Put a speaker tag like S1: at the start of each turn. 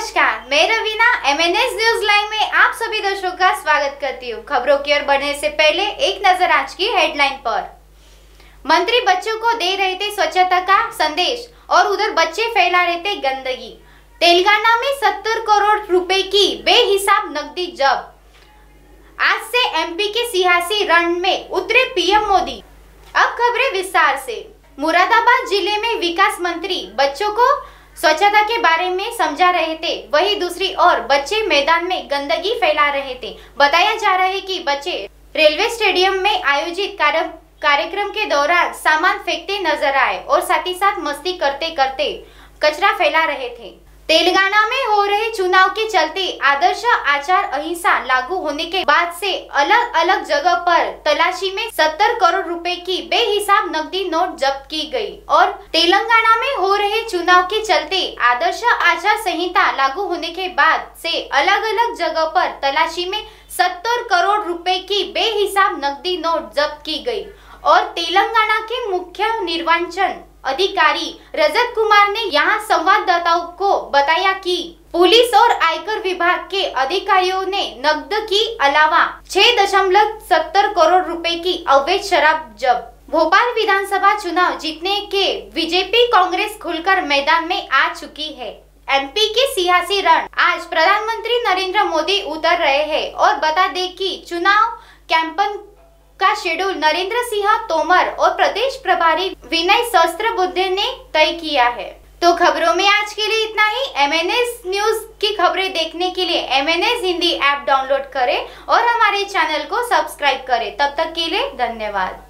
S1: MNS news live में आप सभी दर्शकों का स्वागत करती हूँ। खबरों की ओर बढ़ने से पहले एक नज़र आज की हेडलाइन पर। मंत्री बच्चों को दे रहे थे स्वच्छता का संदेश और उधर बच्चे फैला रहे थे गंदगी। तेलंगाना में सत्तर करोड़ रुपए की बेहिसाब नकदी जब्त। आज से एमपी के सियासी रण में उतरे पीएम मोदी। अब खबरें विस्तार से। मुरादाबाद ज़िले में विकास मंत्री बच्चों को स्वच्छता के बारे में समझा रहे थे, वही दूसरी ओर बच्चे मैदान में गंदगी फैला रहे थे। बताया जा रहा है कि बच्चे रेलवे स्टेडियम में आयोजित कार्यक्रम के दौरान सामान फेंकते नज़र आए और साथ ही साथ मस्ती करते करते कचरा फैला रहे थे। तेलंगाना में हो रहे चुनाव के चलते आदर्श आचार अहिंसा लागू होने के बाद से अलग अलग जगह पर तलाशी में 70 करोड़ रुपए की बेहिसाब नकदी नोट जब्त की गई। और तेलंगाना में हो रहे चुनाव के चलते आदर्श आचार संहिता लागू होने के बाद से अलग अलग जगह पर तलाशी में 70 करोड़ रुपए की बेहिसाब नकदी नोट जब्त की गई। और तेलंगाना के मुख्य निर्वाचन अधिकारी रजत कुमार ने यहाँ संवाददाताओं को पुलिस और आयकर विभाग के अधिकारियों ने नकद की अलावा छह दशमलव सत्तर करोड़ रुपए की अवैध शराब जब्त। भोपाल विधानसभा चुनाव जीतने के बीजेपी कांग्रेस खुलकर मैदान में आ चुकी है। एमपी के सियासी रण आज प्रधानमंत्री नरेंद्र मोदी उतर रहे हैं और बता दे कि चुनाव कैंपन का शेड्यूल नरेंद्र सिंह तोमर और प्रदेश प्रभारी विनय सहस्त्र ने तय किया है। तो खबरों में आज के लिए इतना ही। एमएनएस न्यूज़ की खबरें देखने के लिए एमएनएस हिंदी ऐप डाउनलोड करें और हमारे चैनल को सब्सक्राइब करें। तब तक के लिए धन्यवाद।